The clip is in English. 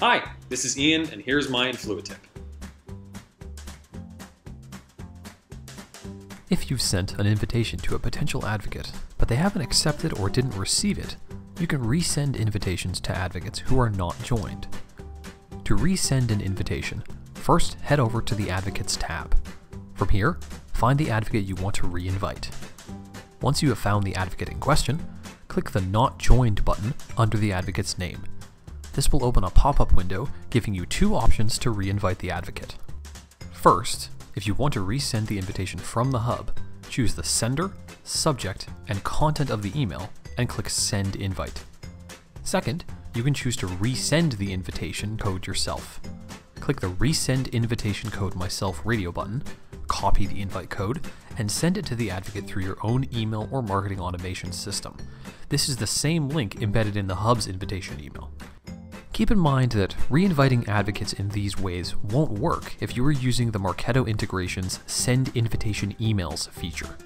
Hi, this is Ian, and here's my InfluiTip. If you've sent an invitation to a potential advocate, but they haven't accepted or didn't receive it, you can resend invitations to advocates who are not joined. To resend an invitation, first head over to the Advocates tab. From here, find the advocate you want to re-invite. Once you have found the advocate in question, click the Not Joined button under the advocate's name. This will open a pop-up window giving you two options to re-invite the advocate. First, if you want to resend the invitation from the hub, choose the sender, subject, and content of the email and click Send Invite. Second, you can choose to resend the invitation code yourself. Click the Resend Invitation Code Myself radio button, copy the invite code, and send it to the advocate through your own email or marketing automation system. This is the same link embedded in the Hub's invitation email. Keep in mind that re-inviting advocates in these ways won't work if you are using the Marketo integration's Send Invitation Emails feature.